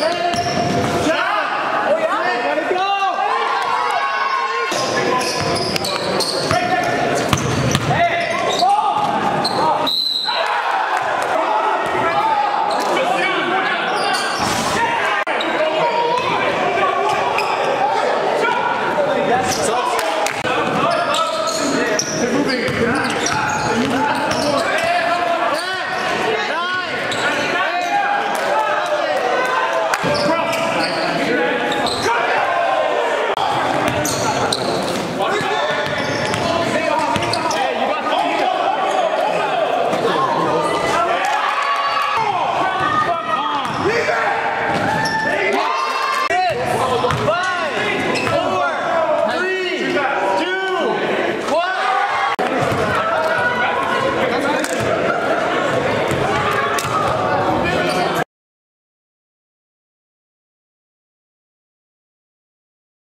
Hey!